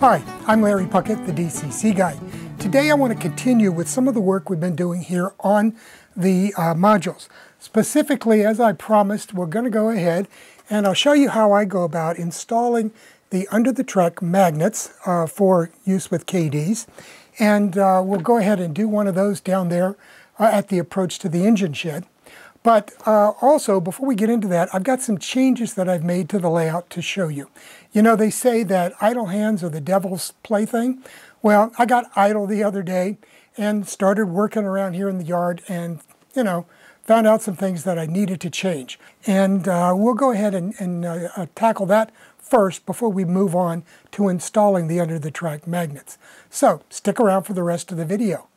Hi, I'm Larry Puckett, the DCC Guy. Today I want to continue with some of the work we've been doing here on the uh, modules. Specifically, as I promised, we're going to go ahead and I'll show you how I go about installing the under-the-track magnets uh, for use with KDs. And uh, we'll go ahead and do one of those down there uh, at the approach to the engine shed. But uh, also, before we get into that, I've got some changes that I've made to the layout to show you. You know, they say that idle hands are the devil's plaything. Well, I got idle the other day and started working around here in the yard and, you know, found out some things that I needed to change. And uh, we'll go ahead and, and uh, uh tackle that first before we move on to installing the under-the-track magnets. So stick around for the rest of the video.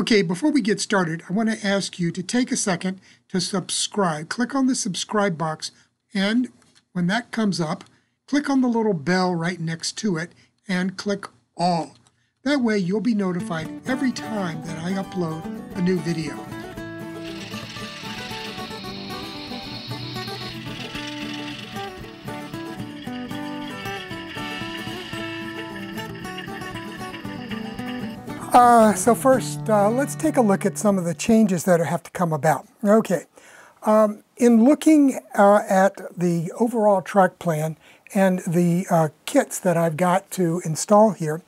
Okay, before we get started, I want to ask you to take a second to subscribe. Click on the subscribe box, and when that comes up, click on the little bell right next to it and click all. That way you'll be notified every time that I upload a new video. Uh, so first, uh, let's take a look at some of the changes that have to come about. Okay, um, in looking uh, at the overall track plan and the uh, kits that I've got to install here,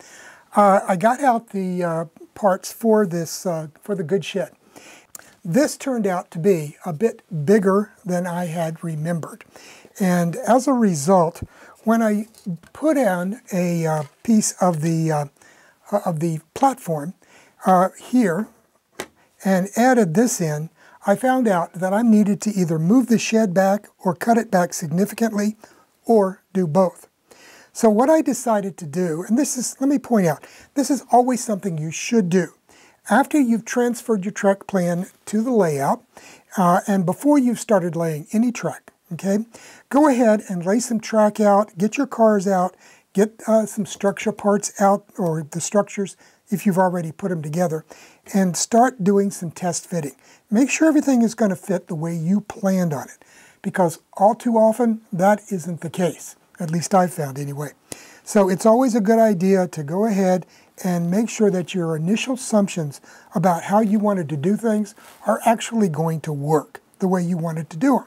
uh, I got out the uh, parts for this for the good shed. This turned out to be a bit bigger than I had remembered, and as a result, when I put in a piece of the of the platform uh, here and added this in, I found out that I needed to either move the shed back or cut it back significantly or do both. So what I decided to do, and this is, let me point out, this is always something you should do. After you've transferred your track plan to the layout, uh, and before you've started laying any track, okay, go ahead and lay some track out, get your cars out, get uh, some structure parts out, or the structures if you've already put them together, and start doing some test fitting. Make sure everything is going to fit the way you planned on it, because all too often that isn't the case, at least I've found anyway. So it's always a good idea to go ahead and make sure that your initial assumptions about how you wanted to do things are actually going to work the way you wanted to do them.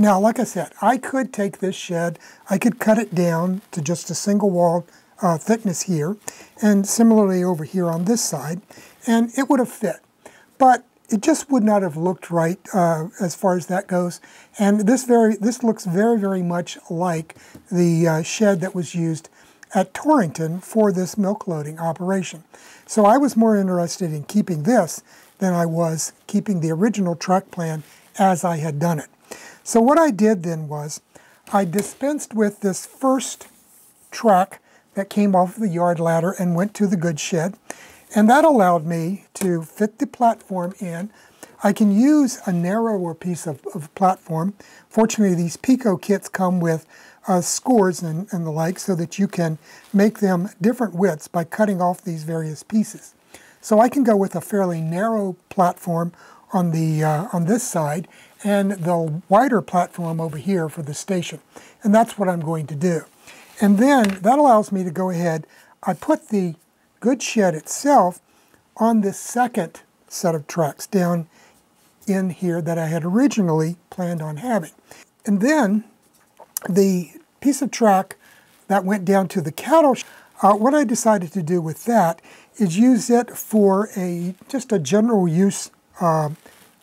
Now, like I said, I could take this shed, I could cut it down to just a single wall uh, thickness here, and similarly over here on this side, and it would have fit. But it just would not have looked right uh, as far as that goes. And this very this looks very, very much like the uh, shed that was used at Torrington for this milk loading operation. So I was more interested in keeping this than I was keeping the original track plan as I had done it. So what I did then was I dispensed with this first track that came off the yard ladder and went to the goods shed. And that allowed me to fit the platform in. I can use a narrower piece of, of platform. Fortunately, these Peco kits come with uh, scores and, and the like so that you can make them different widths by cutting off these various pieces. So I can go with a fairly narrow platform on, the, uh, on this side and the wider platform over here for the station. And that's what I'm going to do. And then that allows me to go ahead, I put the good shed itself on this second set of tracks down in here that I had originally planned on having. And then the piece of track that went down to the cattle, uh, what I decided to do with that is use it for a just a general use uh,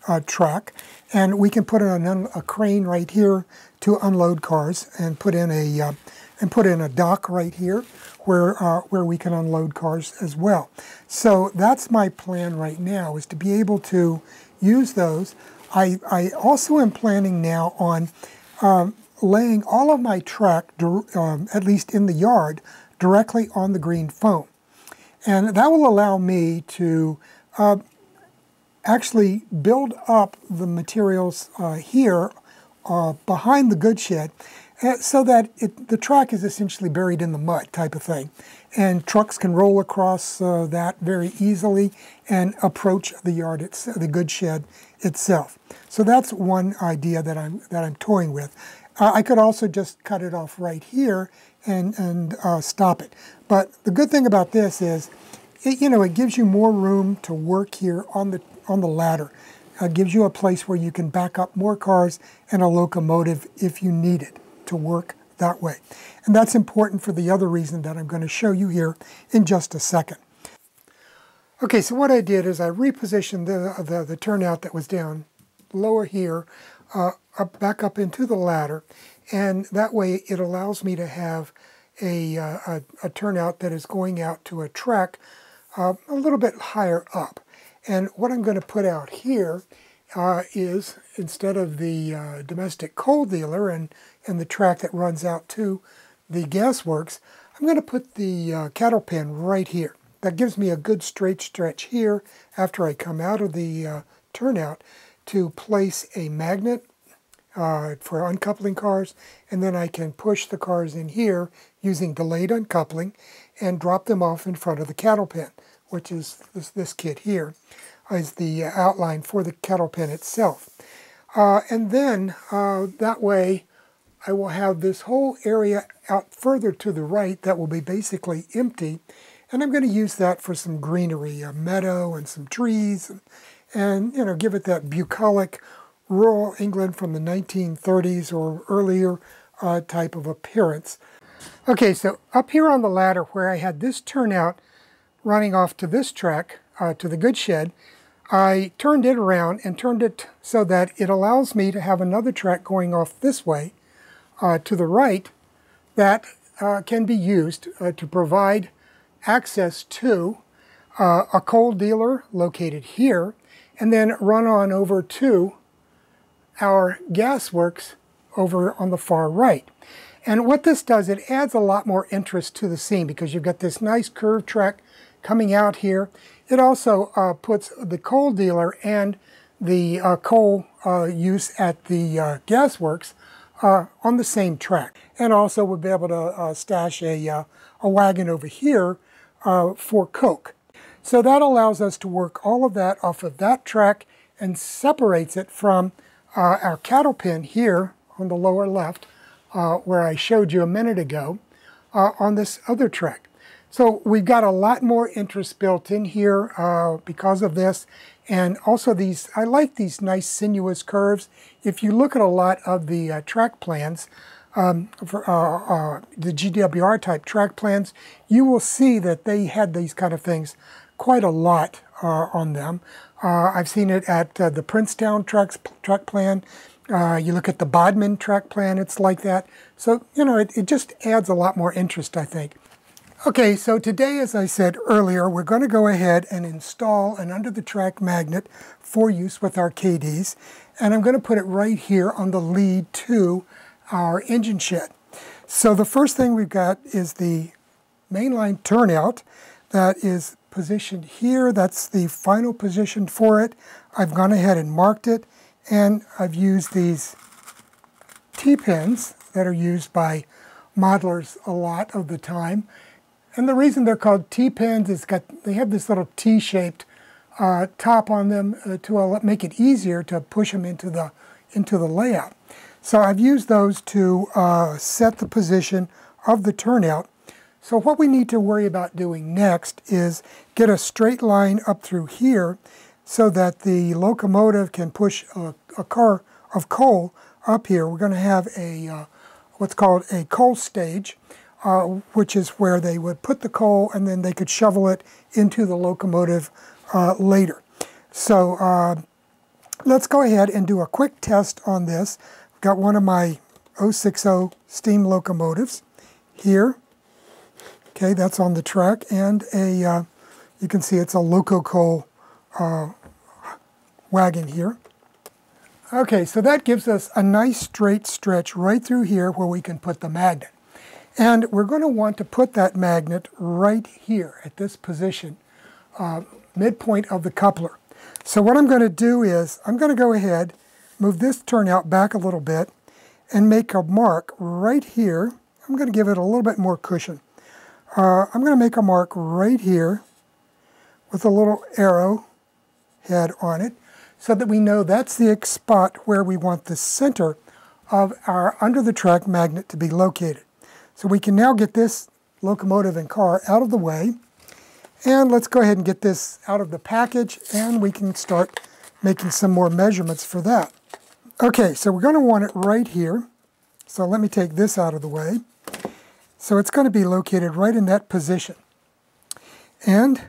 uh, truck. And we can put in a crane right here to unload cars and put in a uh, and put in a dock right here where uh, where we can unload cars as well. So that's my plan right now is to be able to use those. I, I also am planning now on um, laying all of my track, um, at least in the yard, directly on the green foam. And that will allow me to uh, actually build up the materials uh, here uh, behind the good shed uh, so that it, the track is essentially buried in the mud type of thing. And trucks can roll across uh, that very easily and approach the yard, it's, the good shed itself. So that's one idea that I'm, that I'm toying with. Uh, I could also just cut it off right here and, and uh, stop it. But the good thing about this is, it, you know, it gives you more room to work here on the, on the ladder. It gives you a place where you can back up more cars and a locomotive if you need it to work that way. And that's important for the other reason that I'm going to show you here in just a second. Okay, so what I did is I repositioned the, the, the turnout that was down lower here uh, up, back up into the ladder. And that way it allows me to have a, uh, a, a, turnout that is going out to a track uh, a little bit higher up. And what I'm going to put out here uh, is instead of the uh, domestic coal dealer and, and the track that runs out to the gasworks, I'm going to put the uh, cattle pen right here. That gives me a good straight stretch here after I come out of the uh, turnout to place a magnet uh, for uncoupling cars, and then I can push the cars in here using delayed uncoupling and drop them off in front of the cattle pen, which is this, this kit here, is the outline for the cattle pen itself. Uh, and then uh, that way I will have this whole area out further to the right that will be basically empty. And I'm going to use that for some greenery, a meadow and some trees, and, and you know, give it that bucolic rural England from the 1930s or earlier uh, type of appearance. Okay, so up here on the ladder where I had this turnout running off to this track, uh, to the goods shed, I turned it around and turned it so that it allows me to have another track going off this way uh, to the right that uh, can be used uh, to provide access to uh, a coal dealer located here and then run on over to our gas works over on the far right. And what this does, it adds a lot more interest to the scene because you've got this nice curved track coming out here. It also uh, puts the coal dealer and the uh, coal uh, use at the uh, gasworks uh, on the same track. And also we'll be able to stash a, a wagon over here for coke. So that allows us to work all of that off of that track and separates it from our cattle pen here on the lower left, where I showed you a minute ago, on this other track. So we've got a lot more interest built in here uh, because of this. And also these, I like these nice sinuous curves. If you look at a lot of the uh, track plans, um, for uh, the GWR type track plans, you will see that they had these kind of things quite a lot on them. Uh, I've seen it at uh, the Princetown trucks, track plan. Uh, you look at the Bodmin track plan, it's like that. So, you know, it, it just adds a lot more interest, I think. Okay, so today, as I said earlier, we're going to go ahead and install an under-the-track magnet for use with our KDs. And I'm going to put it right here on the lead to our engine shed. So the first thing we've got is the mainline turnout that is positioned here. That's the final position for it. I've gone ahead and marked it, and I've used these T-pins that are used by modelers a lot of the time. And the reason they're called T-pins is got they have this little T-shaped uh, top on them uh, to make it easier to push them into the into the layout. So I've used those to uh, set the position of the turnout so what we need to worry about doing next is get a straight line up through here so that the locomotive can push a, a car of coal up here. We're going to have a uh, what's called a coal stage, uh, which is where they would put the coal and then they could shovel it into the locomotive uh, later. So uh, let's go ahead and do a quick test on this. I've got one of my 060 steam locomotives here. Okay, that's on the track, and a uh, you can see it's a Loco Coal uh, wagon here. Okay, so that gives us a nice straight stretch right through here where we can put the magnet. And we're going to want to put that magnet right here at this position, uh, midpoint of the coupler. So what I'm going to do is I'm going to go ahead, move this turnout back a little bit, and make a mark right here. I'm going to give it a little bit more cushion. Uh, I'm going to make a mark right here with a little arrow head on it so that we know that's the spot where we want the center of our under the track magnet to be located. So we can now get this locomotive and car out of the way. And let's go ahead and get this out of the package and we can start making some more measurements for that. Okay, so we're going to want it right here. So let me take this out of the way. So it's going to be located right in that position. And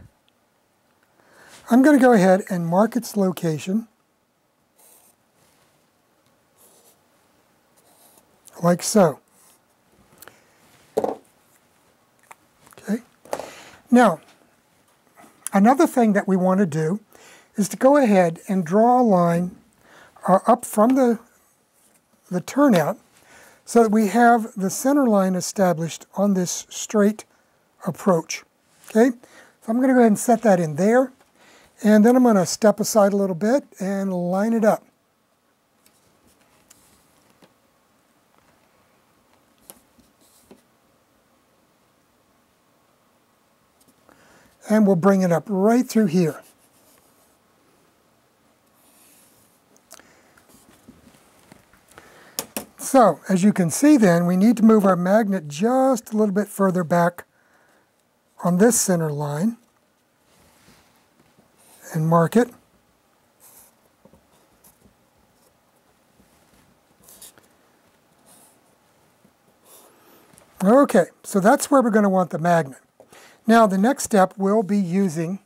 I'm going to go ahead and mark its location like so. Now, another thing that we want to do is to go ahead and draw a line uh, up from the, the turnout so that we have the center line established on this straight approach. Okay, so I'm going to go ahead and set that in there. And then I'm going to step aside a little bit and line it up. And we'll bring it up right through here. So, as you can see then, we need to move our magnet just a little bit further back on this center line and mark it. Okay, so that's where we're going to want the magnet. Now the next step will be using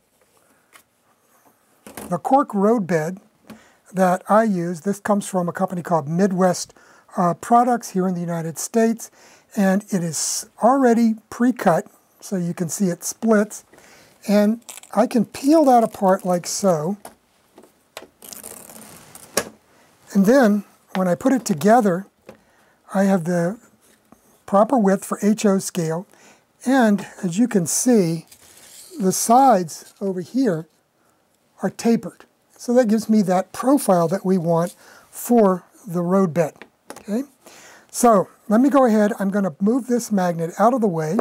the cork road bed that I use. This comes from a company called Midwest uh, products here in the United States and it is already pre-cut so you can see it splits. And I can peel that apart like so. And then when I put it together I have the proper width for HO scale and as you can see the sides over here are tapered so that gives me that profile that we want for the road bed. Okay, so let me go ahead. I'm going to move this magnet out of the way.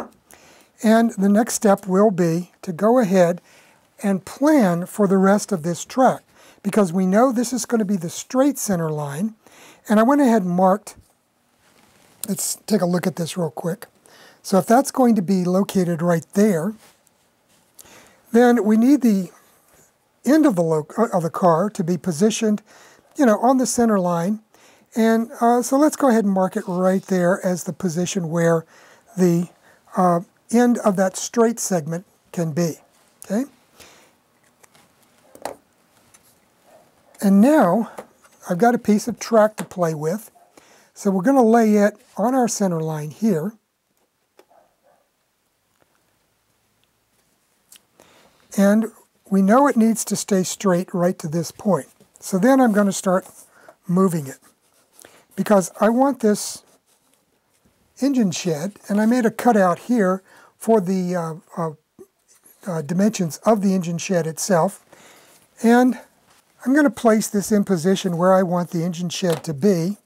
And the next step will be to go ahead and plan for the rest of this track because we know this is going to be the straight center line. And I went ahead and marked, let's take a look at this real quick. So if that's going to be located right there, then we need the end of the, of the car to be positioned, you know, on the center line and uh, so let's go ahead and mark it right there as the position where the uh, end of that straight segment can be. Okay. And now I've got a piece of track to play with. So we're going to lay it on our center line here. And we know it needs to stay straight right to this point. So then I'm going to start moving it because I want this engine shed, and I made a cutout here for the uh, uh, uh, dimensions of the engine shed itself. And I'm going to place this in position where I want the engine shed to be,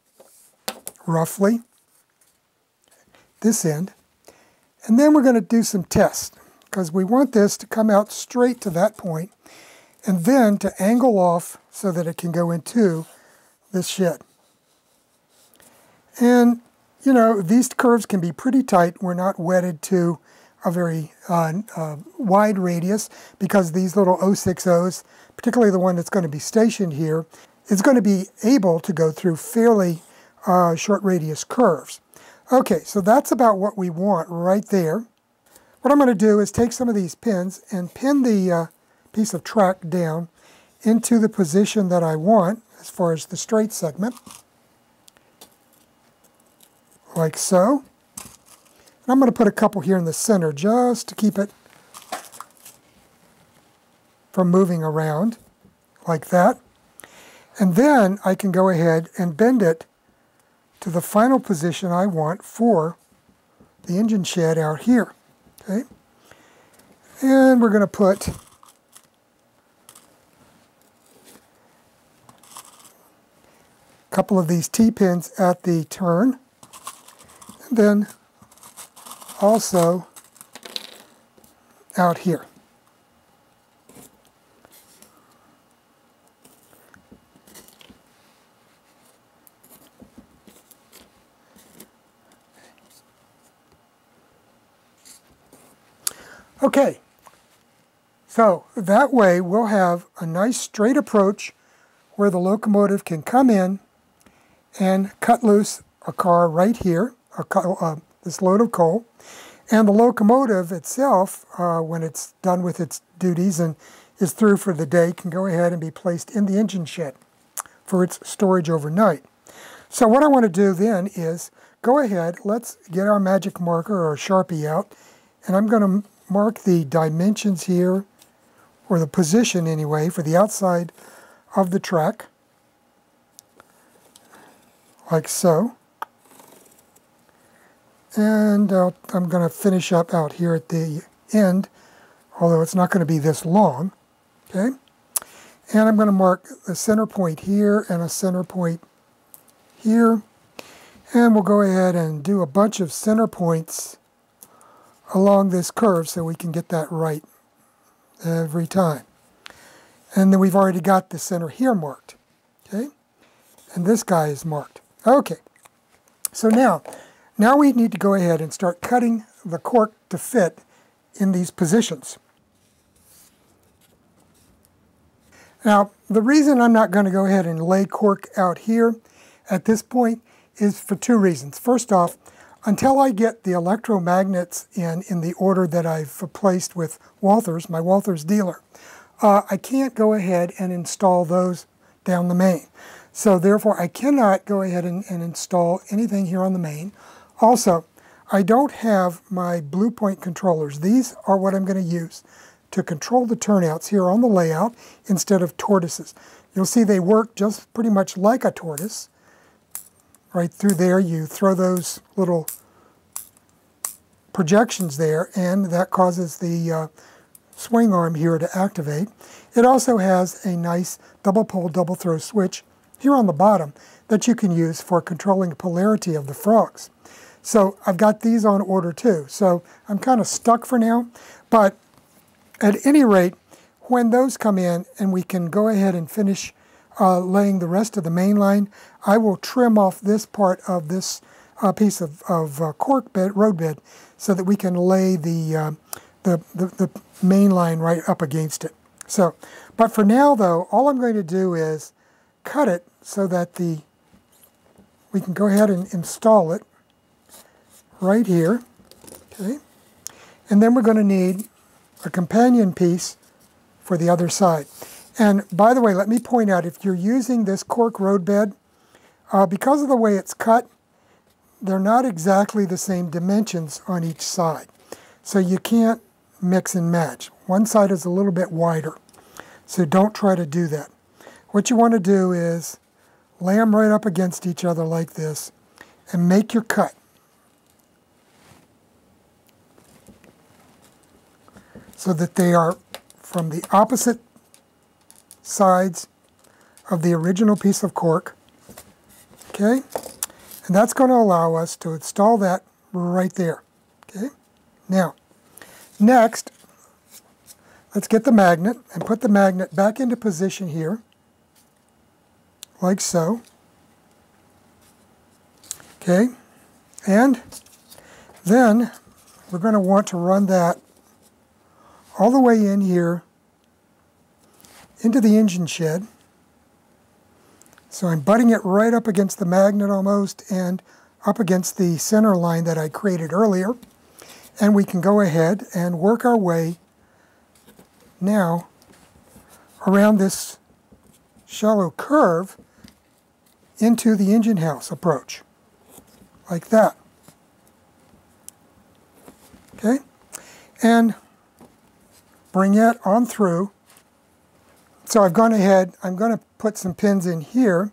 roughly, this end. And then we're going to do some tests, because we want this to come out straight to that point, and then to angle off so that it can go into this shed. And, you know, these curves can be pretty tight. We're not wedded to a very uh, uh, wide radius because these little 060s, particularly the one that's going to be stationed here, is going to be able to go through fairly uh, short radius curves. Okay, so that's about what we want right there. What I'm going to do is take some of these pins and pin the uh, piece of track down into the position that I want as far as the straight segment like so. And I'm going to put a couple here in the center just to keep it from moving around like that. And then I can go ahead and bend it to the final position I want for the engine shed out here. Okay, And we're going to put a couple of these T-pins at the turn And then also out here. Okay, so that way we'll have a nice straight approach where the locomotive can come in and cut loose a car right here, uh, this load of coal. And the locomotive itself, uh, when it's done with its duties and is through for the day, can go ahead and be placed in the engine shed for its storage overnight. So what I want to do then is go ahead, let's get our magic marker or Sharpie out, and I'm going to mark the dimensions here, or the position anyway, for the outside of the track, like so. And uh, I'm going to finish up out here at the end, although it's not going to be this long. Okay? And I'm going to mark the center point here and a center point here. And we'll go ahead and do a bunch of center points along this curve so we can get that right every time. And then we've already got the center here marked. Okay? And this guy is marked. Okay. So now, now we need to go ahead and start cutting the cork to fit in these positions. Now, the reason I'm not going to go ahead and lay cork out here at this point is for two reasons. First off, until I get the electromagnets in in the order that I've placed with Walthers, my Walthers dealer, uh, I can't go ahead and install those down the main. So therefore, I cannot go ahead and, and install anything here on the main. Also, I don't have my Bluepoint controllers. These are what I'm going to use to control the turnouts here on the layout instead of tortoises. You'll see they work just pretty much like a tortoise, right through there. You throw those little projections there, and that causes the uh, swing arm here to activate. It also has a nice double pole, double throw switch here on the bottom that you can use for controlling polarity of the frogs. So I've got these on order too. So I'm kind of stuck for now, but at any rate, when those come in and we can go ahead and finish uh, laying the rest of the main line, I will trim off this part of this uh, piece of, of uh, cork bed, road bed so that we can lay the, uh, the, the, the main line right up against it. So, but for now though, all I'm going to do is cut it so that the we can go ahead and install it right here. Okay. And then we're going to need a companion piece for the other side. And by the way, let me point out, if you're using this cork roadbed, uh, because of the way it's cut, they're not exactly the same dimensions on each side. So you can't mix and match. One side is a little bit wider, so don't try to do that. What you want to do is lay them right up against each other like this and make your cut. So that they are from the opposite sides of the original piece of cork. Okay? And that's going to allow us to install that right there. Okay? Now, next, let's get the magnet and put the magnet back into position here, like so. Okay? And then we're going to want to run that all the way in here into the engine shed. So I'm butting it right up against the magnet almost and up against the center line that I created earlier. And we can go ahead and work our way now around this shallow curve into the engine house approach, like that. Okay? And bring it on through so I've gone ahead, I'm going to put some pins in here,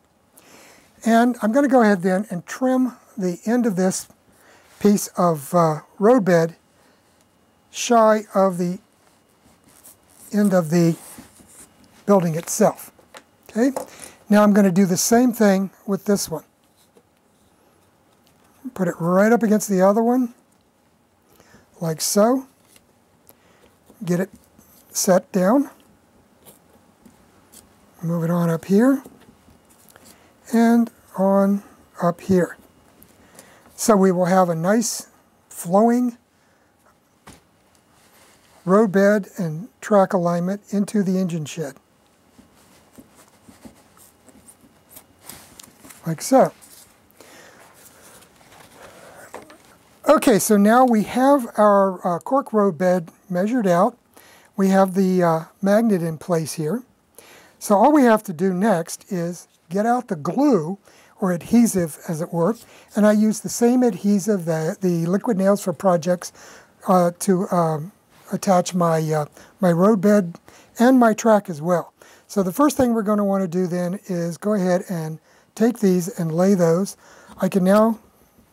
and I'm going to go ahead then and trim the end of this piece of uh, road bed shy of the end of the building itself. Okay, now I'm going to do the same thing with this one. Put it right up against the other one, like so. Get it set down. Move it on up here and on up here. So we will have a nice flowing roadbed and track alignment into the engine shed. Like so. Okay, so now we have our uh, cork roadbed measured out. We have the uh, magnet in place here. So all we have to do next is get out the glue or adhesive as it were. And I use the same adhesive, the, the liquid nails for projects uh, to um, attach my, uh, my roadbed and my track as well. So the first thing we're going to want to do then is go ahead and take these and lay those. I can now,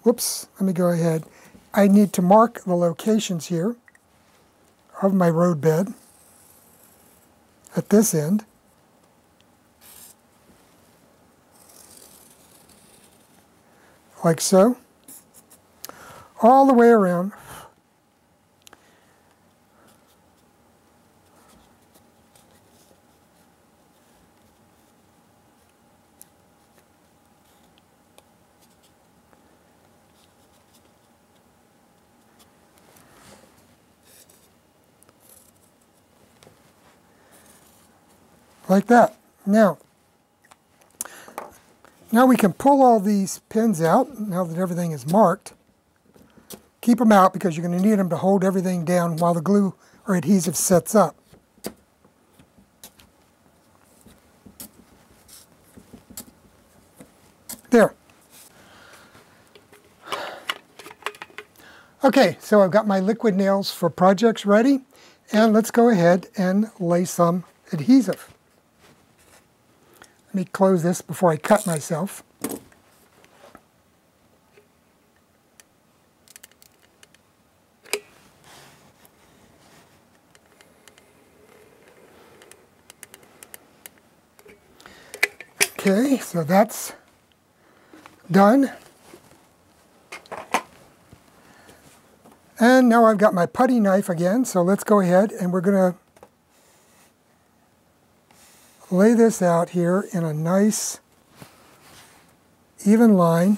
whoops, let me go ahead. I need to mark the locations here of my roadbed at this end. Like so, all the way around. Like that. Now, now we can pull all these pins out, now that everything is marked. Keep them out because you're going to need them to hold everything down while the glue or adhesive sets up. There. Okay, so I've got my liquid nails for projects ready, and let's go ahead and lay some adhesive. Let me close this before I cut myself. Okay, so that's done. And now I've got my putty knife again, so let's go ahead and we're going to lay this out here in a nice even line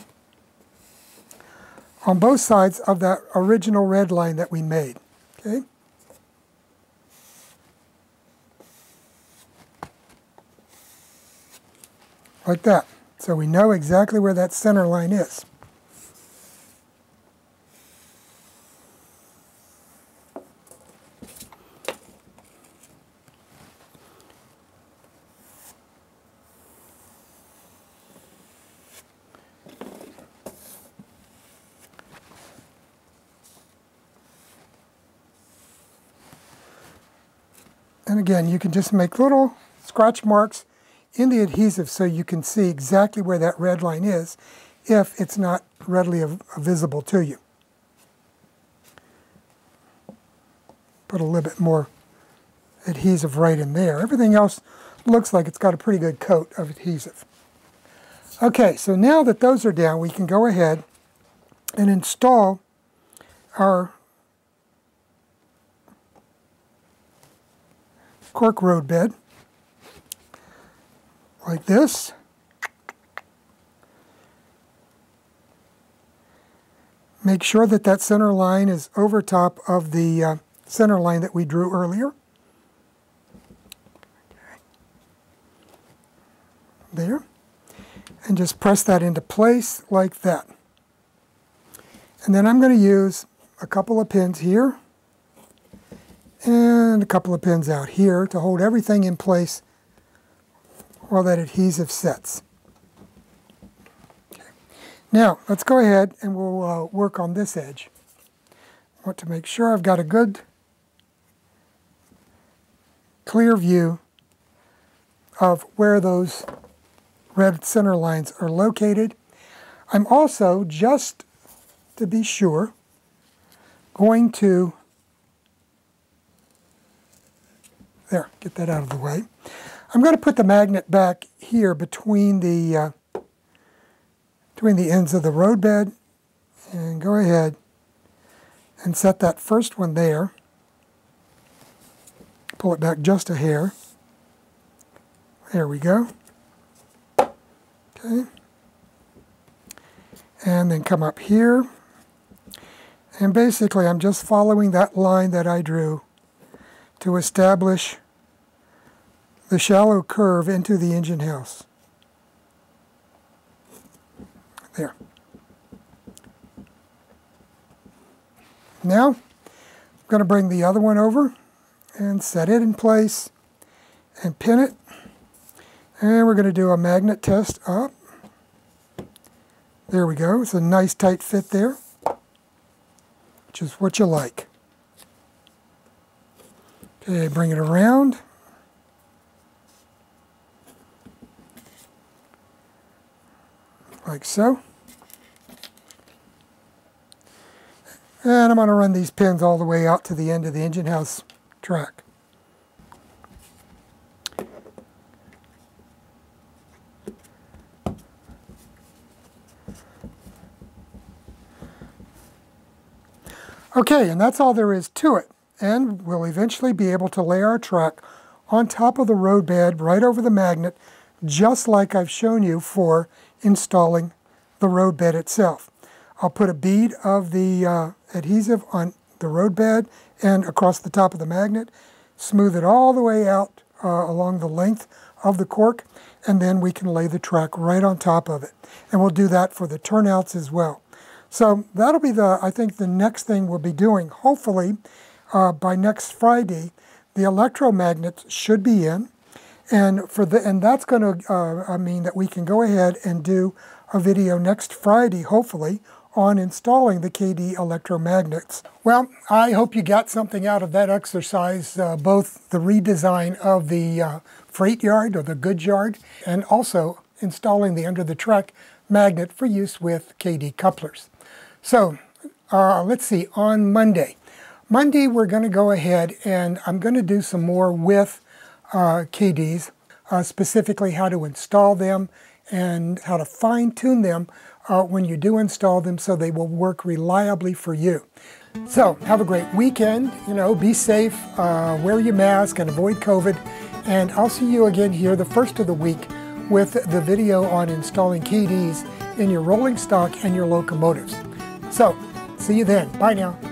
on both sides of that original red line that we made. Okay. Like that. So we know exactly where that center line is. And again, you can just make little scratch marks in the adhesive so you can see exactly where that red line is if it's not readily visible to you. Put a little bit more adhesive right in there. Everything else looks like it's got a pretty good coat of adhesive. Okay, so now that those are down, we can go ahead and install our cork road bed like this. Make sure that that center line is over top of the uh, center line that we drew earlier. There. And just press that into place like that. And then I'm going to use a couple of pins here and a couple of pins out here to hold everything in place while that adhesive sets. Okay. Now, let's go ahead and we'll uh, work on this edge. I want to make sure I've got a good clear view of where those red center lines are located. I'm also, just to be sure, going to There, get that out of the way. I'm going to put the magnet back here between the uh, between the ends of the roadbed and go ahead and set that first one there. Pull it back just a hair. There we go. Okay. And then come up here. And basically I'm just following that line that I drew to establish the shallow curve into the engine house. There. Now, I'm going to bring the other one over and set it in place and pin it. And we're going to do a magnet test up. There we go. It's a nice tight fit there, which is what you like. Okay, bring it around. Like so. And I'm going to run these pins all the way out to the end of the engine house track. Okay, and that's all there is to it. And we'll eventually be able to lay our track on top of the roadbed right over the magnet, just like I've shown you for installing the roadbed itself. I'll put a bead of the uh, adhesive on the roadbed and across the top of the magnet, smooth it all the way out uh, along the length of the cork, and then we can lay the track right on top of it. And we'll do that for the turnouts as well. So that'll be the, I think, the next thing we'll be doing. Hopefully, uh, by next Friday, the electromagnets should be in. And for the and that's going to uh, mean that we can go ahead and do a video next Friday, hopefully, on installing the KD electromagnets. Well, I hope you got something out of that exercise, uh, both the redesign of the uh, freight yard or the goods yard, and also installing the under the track magnet for use with KD couplers. So uh, let's see, on Monday. Monday we're going to go ahead and I'm going to do some more with uh, KDs, uh, specifically how to install them and how to fine tune them uh, when you do install them so they will work reliably for you. So have a great weekend, you know, be safe, uh, wear your mask and avoid COVID. And I'll see you again here the first of the week with the video on installing KDs in your rolling stock and your locomotives. So, see you then. Bye now.